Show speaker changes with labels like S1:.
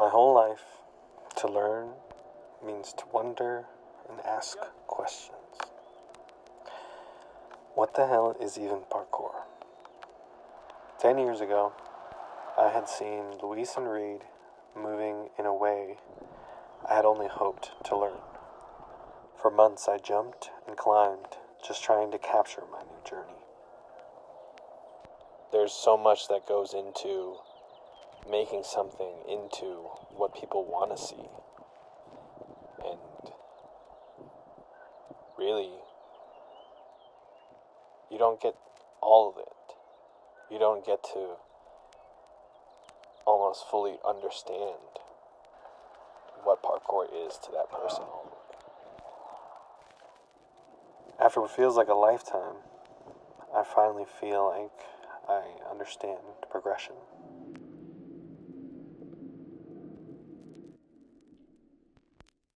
S1: My whole life, to learn means to wonder and ask questions. What the hell is even parkour? Ten years ago, I had seen Luis and Reed moving in a way I had only hoped to learn. For months, I jumped and climbed, just trying to capture my new journey. There's so much that goes into making something into what people want to see. And really, you don't get all of it. You don't get to almost fully understand what parkour is to that person. After what feels like a lifetime, I finally feel like I understand progression.